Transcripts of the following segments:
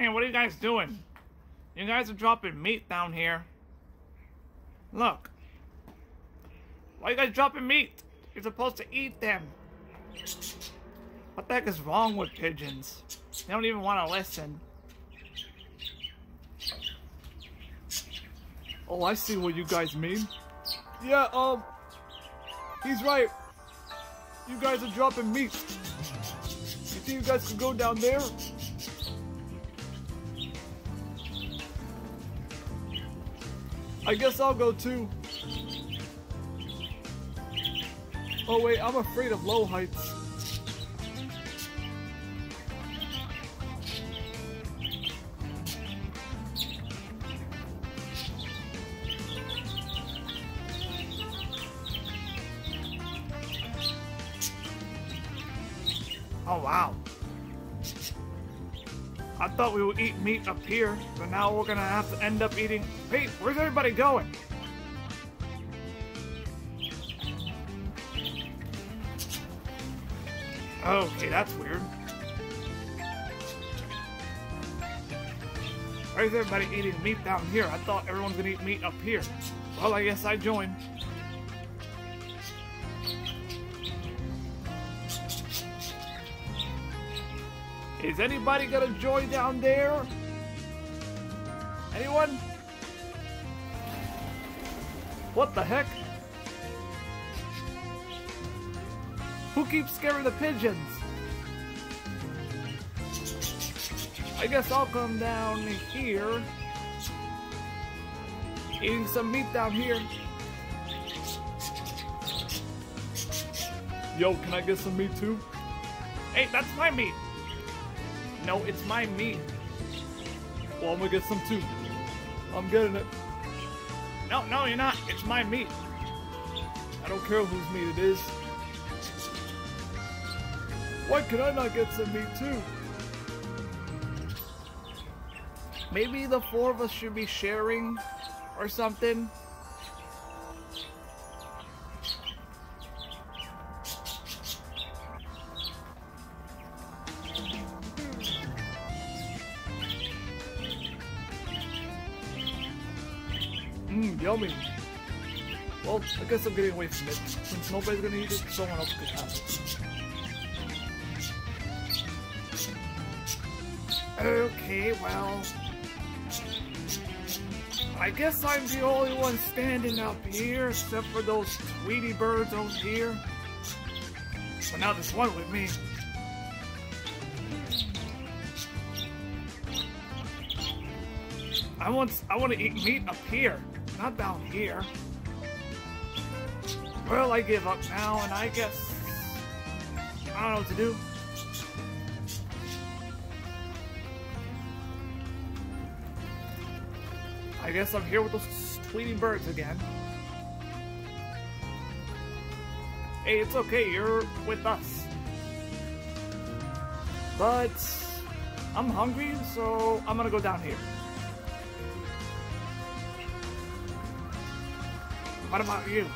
Hey, what are you guys doing? You guys are dropping meat down here. Look. Why are you guys dropping meat? You're supposed to eat them. What the heck is wrong with pigeons? They don't even want to listen. Oh, I see what you guys mean. Yeah, um, he's right. You guys are dropping meat. You think you guys could go down there? I guess I'll go too. Oh wait, I'm afraid of low heights. Oh, wow. I thought we would eat meat up here, but now we're gonna have to end up eating... Hey, where's everybody going? Okay, that's weird. Why is everybody eating meat down here? I thought everyone's gonna eat meat up here. Well, I guess I joined. Is anybody gonna join down there? Anyone? What the heck? Who keeps scaring the pigeons? I guess I'll come down here. Eating some meat down here. Yo, can I get some meat too? Hey, that's my meat. No, it's my meat. Well, I'm gonna get some too. I'm getting it. No, no, you're not. It's my meat. I don't care whose meat it is. Why can I not get some meat too? Maybe the four of us should be sharing or something. Mmm, yummy. Well, I guess I'm getting away from it. Since nobody's gonna eat it, someone else could have it. Okay, well. I guess I'm the only one standing up here, except for those Tweety birds over here. But now there's one with me. I want I want to eat meat up here, not down here. Well, I give up now, and I guess I don't know what to do. I guess I'm here with those tweeting birds again. Hey, it's okay, you're with us. But I'm hungry, so I'm gonna go down here. What about you?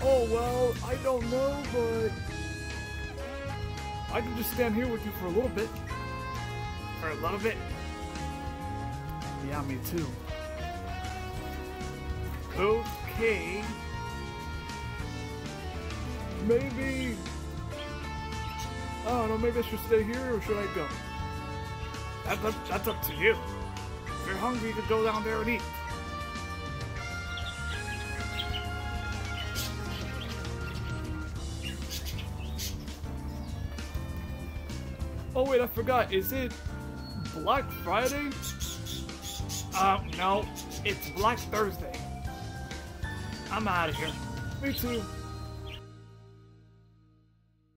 Oh, well, I don't know, but... I can just stand here with you for a little bit. For a little bit? Yeah, me too. Okay. Maybe... I don't know, maybe I should stay here or should I go? That, that, that's up to you. If you're hungry, you could go down there and eat. Oh wait, I forgot. Is it Black Friday? Uh, no, it's Black Thursday. I'm out of here. Me too.